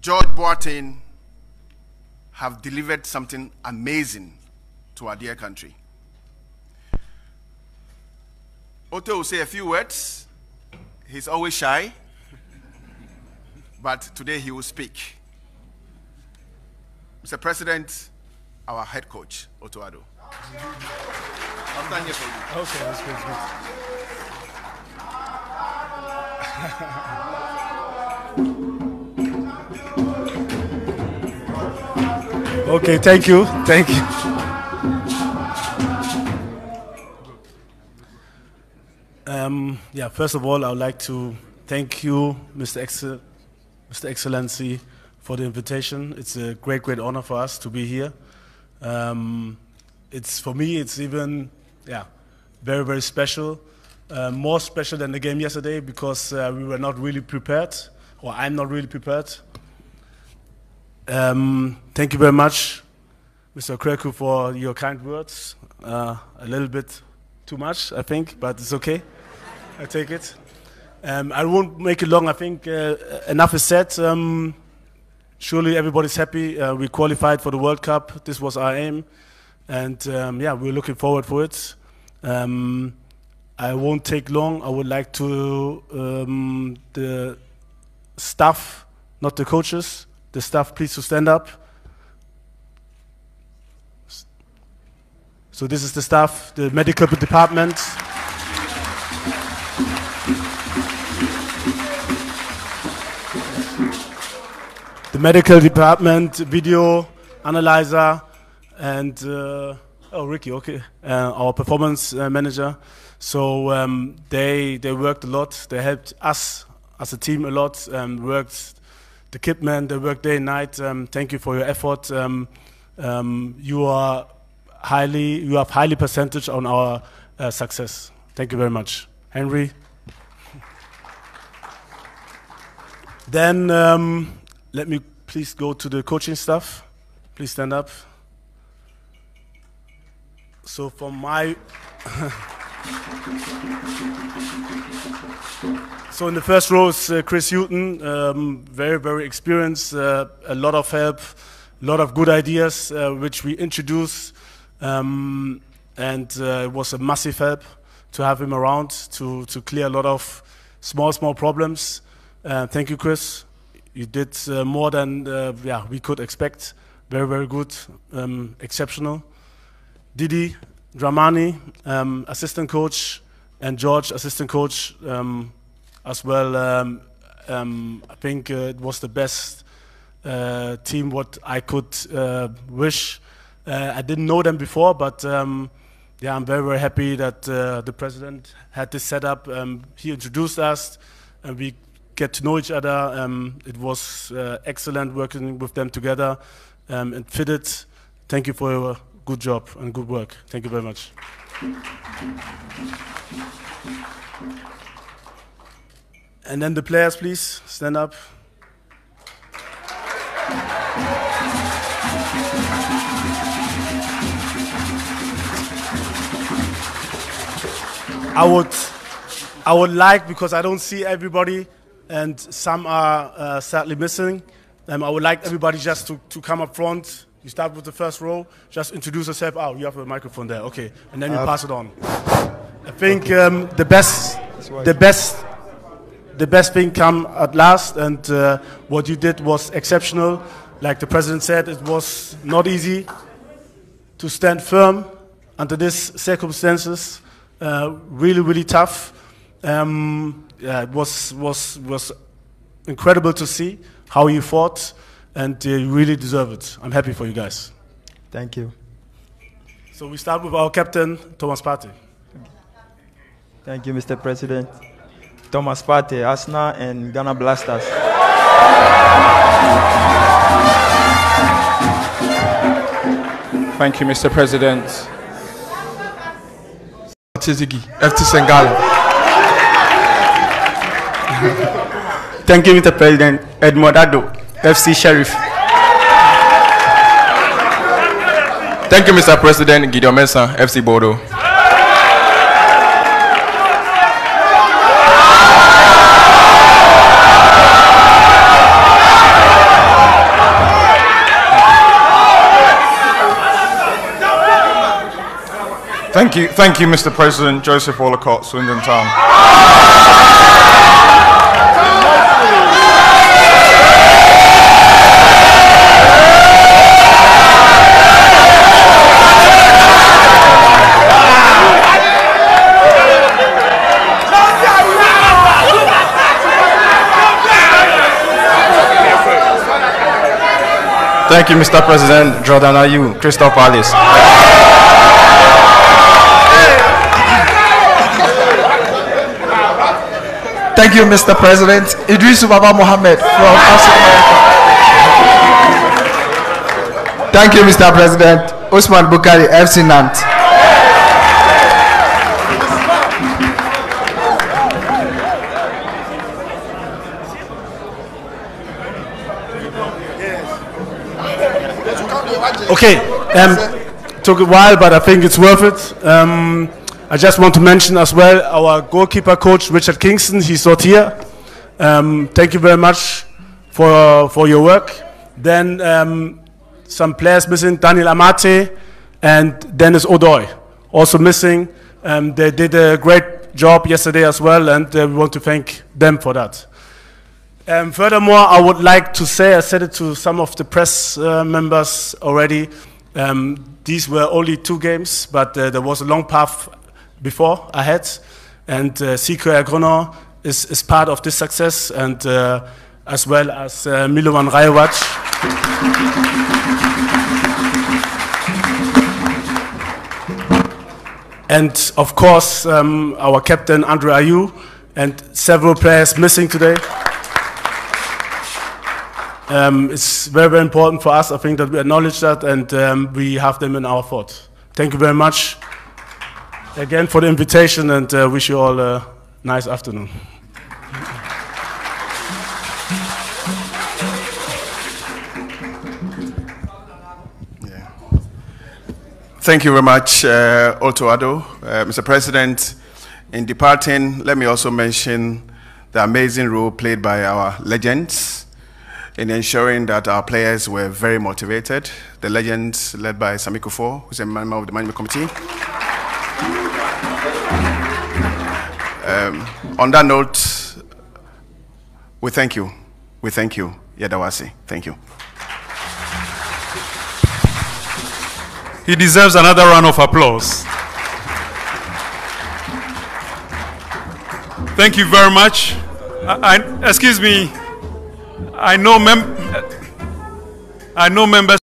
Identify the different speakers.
Speaker 1: George Boateng have delivered something amazing to our dear country. Otto will say a few words. He's always shy, but today he will speak. Mr. President, our head coach, Otto Addo. I'm standing here for you.
Speaker 2: Okay, that's good. good. okay, thank you. Thank you. Um, yeah, first of all, I would like to thank you, Mr. Excel, Mr. Excellency, for the invitation. It's a great, great honor for us to be here. Um, it's for me, it's even, yeah, very, very special. Uh, more special than the game yesterday because uh, we were not really prepared, or I'm not really prepared. Um, thank you very much, Mr. Okraku, for your kind words. Uh, a little bit too much, I think, but it's okay. I take it. Um, I won't make it long. I think uh, enough is said. Um, surely everybody's happy. Uh, we qualified for the World Cup. This was our aim. And um, yeah, we're looking forward for it. Um, I won't take long. I would like to, um, the staff, not the coaches, the staff, please to stand up. So this is the staff, the medical department. the medical department, video analyzer, and uh, oh, Ricky, okay, uh, our performance uh, manager. So um, they they worked a lot. They helped us as a team a lot. Um, worked the kitman. They work day and night. Um, thank you for your effort. Um, um, you are highly you have highly percentage on our uh, success. Thank you very much, Henry. then um, let me please go to the coaching staff. Please stand up. So from my so in the first row is uh, Chris Hughton, um, very very experienced, uh, a lot of help, a lot of good ideas uh, which we introduced, um, and uh, it was a massive help to have him around to to clear a lot of small small problems. Uh, thank you, Chris. You did uh, more than yeah we could expect. Very very good, um, exceptional. Didi, Dramani, um, assistant coach, and George, assistant coach um, as well. Um, um I think uh, it was the best uh, team what I could uh, wish. Uh, I didn't know them before, but um, yeah, I'm very very happy that uh, the president had this set up. Um, he introduced us, and we get to know each other. it was uh, excellent working with them together. it fitted. Thank you for your good job and good work. Thank you very much. And then the players, please stand up. I would, I would like because I don't see everybody, and some are uh, sadly missing. Um, I would like everybody just to, to come up front you start with the first row. Just introduce yourself. Oh, you have a microphone there. Okay, and then you uh, pass it on. I think um, the best, the best, the best thing come at last, and uh, what you did was exceptional. Like the president said, it was not easy to stand firm under these circumstances. Uh, really, really tough. Um, yeah, it was was was incredible to see how you fought and you really deserve it. I'm happy for you guys.
Speaker 3: Thank you.
Speaker 2: So we start with our captain, Thomas Partey.
Speaker 3: Thank you, Mr. President. Thomas Partey, Arsenal and Ghana Black Stars.
Speaker 4: Thank you, Mr. President.
Speaker 5: Tizigi, FT Sengala.
Speaker 6: Thank you, Mr. President. Edmund Addo, FC Sheriff.
Speaker 5: Thank you, Mr. President Gideon Mensah, FC Bordeaux. Thank you, thank you, Mr. President Joseph Wollacott, Swindon Town. Thank you, Mr. President. Jordan Ayew, Crystal Palace.
Speaker 4: Thank you, Mr. President. Idris Baba Mohammed from Africa. Thank you, Mr. President. Osman Bukari, FC Nantes.
Speaker 2: Okay, um, took a while, but I think it's worth it. Um, I just want to mention as well our goalkeeper coach, Richard Kingston. He's not here. Um, thank you very much for, for your work. Then um, some players missing, Daniel Amartey and Dennis Odoi, also missing. Um, they did a great job yesterday as well, and uh, we want to thank them for that. Um, furthermore, I would like to say, I said it to some of the press uh, members already, um, these were only two games, but uh, there was a long path before ahead, and uh, CK Akonnor is, is part of this success, and uh, as well as uh, Milovan Rajevac. And of course, um, our captain, Andre Ayew, and several players missing today. Um, it's very, very important for us, I think, that we acknowledge that and um, we have them in our thoughts. Thank you very much again for the invitation and uh, wish you all a nice afternoon.
Speaker 1: Thank you very much, uh, Otto Addo. Uh, Mr. President, in departing, let me also mention the amazing role played by our legends in ensuring that our players were very motivated. The legends led by Sammy Kuffour, who's a member of the management committee. Um, on that note, we thank you. We thank you, Yadawasi. Thank you.
Speaker 7: He deserves another round of applause. Thank you very much. I, I- excuse me. I know mem- I know members